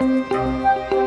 Música